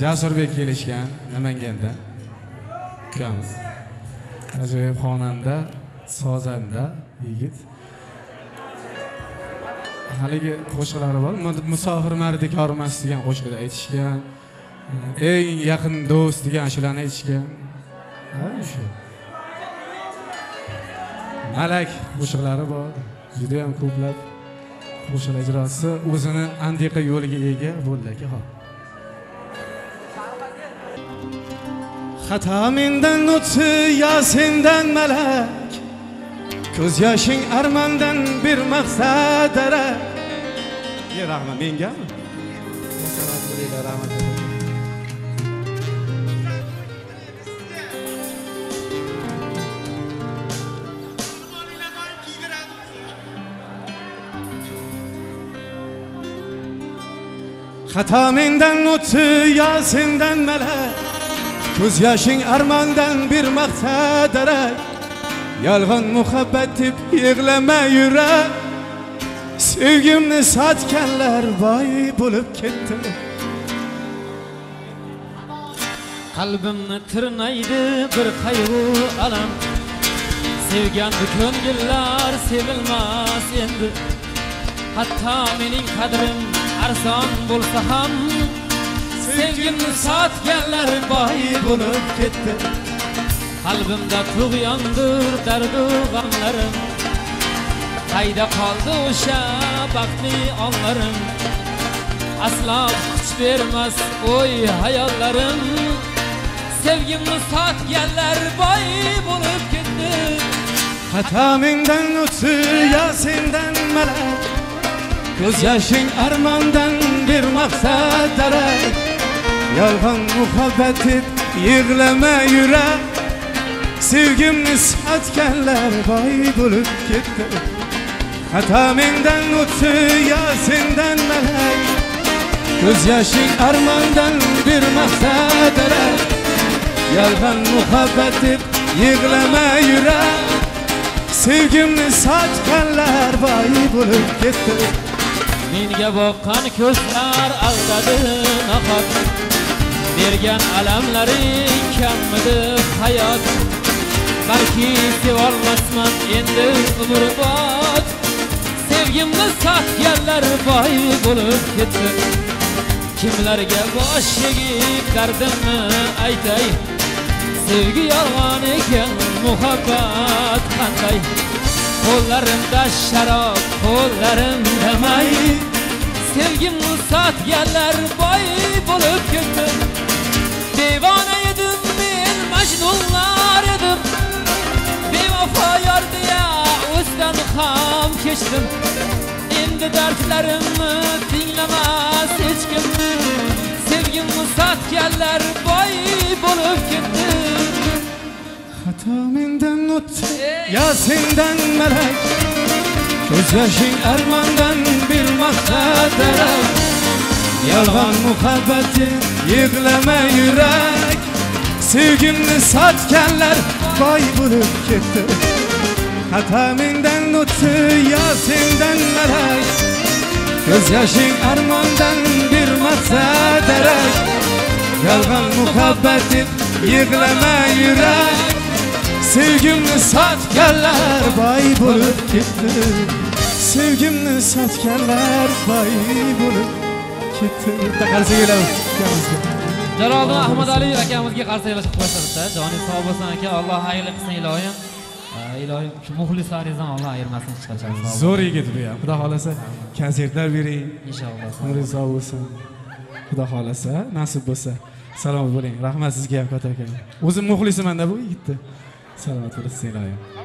jasurbek kelishgan. Namanganda. Ukamiz ajoyib xonanda sozanda yigit. Haligi qo'shiqlari bor. Mu- musofir mardikormas degan qo'shiqda aytishgan. Eng yaqin do'st degan shularni aytishgan. Ha, shu. Malak qo'shiqlari bor. Judayam ko'plab qo'shiqlar ijrosi o'zini andiqa yo'liga ega bo'ldi aka hop Xata mendan o'tsa yosindan malak ko'z yoshing armondan bir maqsad darak e rahmat mengami rahmat Xata mendan o'tsa yosindan malak Ko'z yoshing armondan bir maqsad darak Yolg'on muhabbat deb yig'lama yurak Sevgimni sotganlar boy bo'lib ketdi. Qalbimni tirnaydi bir qayg'u alam. Sevgandi ko'ngillar sevilmas endi. Hatto mening qadrim arzon bo'lsa ham sevgimni sotganlar boy bo'lib ketdi qalbimda tug'yondir dardu g'amlarim qayda qoldi o'sha baxtli onlarim aslo kuch bermas o'y hayollarim sevgimni sotganlar boy bo'lib ketdi Xato mendan o'tdi yo sendan malak Ko'z yoshing armondan bir maqsad darak Yalğan muhabbət et, yığləmə yürək Sevgim nisbət kəllər, bay bulub getdi Xəta menden utsu, yasindən mələk Göz armandan bir məqsəd ərək Yalğan muhabbət et, yığləmə yürək Sevgimni saçqanlar boy bo'lib ketdi Menga boqqan ko'zlar aldadi nahot bergan alamlaring kammidi hayot. Balki sevolmasman endi umrbod sevgimni sotganlar boy bo'lib ketdi. Kimlarga bosh egib dardimni aytay? Sevgi yolg'on ekan muhabbat qanday? Qo'llarimda sharob qo'llarimda may. Sevgimni sotganlar boy bo'lib ketdi. geçtim. Şimdi dertlerimi dinlemez hiç kim Sevgim musatkerler boy bulup gitti Hata menden not hey. ya senden melek. Gözleşin ermandan bir maksaderek Yalan muhabbeti yıkleme yürek. Sevgimni satkenler boy bulup gitti Xato mendan o'tdi yo sendan malak Ko'z yoshing armondan bir maqsad darak. Yolg'on muhabbat deb yig'lama yurak. Sevgimni sotganlar boy bo'lib ketdi. Sevgimni sotganlar boy bo'lib ketdi. Bitta qarsa kelamiz. Jaloliddin Ahmadali akamizga qarsa yarashib qo'yishadi joni sog' bo'lsin aka Alloh xayrli qilsin iloyim iloyim shu muxlislaringizdan Alloh ayirmasin hech qachon. Zo'r yigit bu ham xudo xohlasa konsertlar bering. Inshaalloh sog' bo'lsin. xudo xohlasa nasib bo'lsa. Salomat bo'ling. Rahmat sizga ham katta aka. O'zim muxlismanda bu yigitni. Salomat bo'lasiz iloyim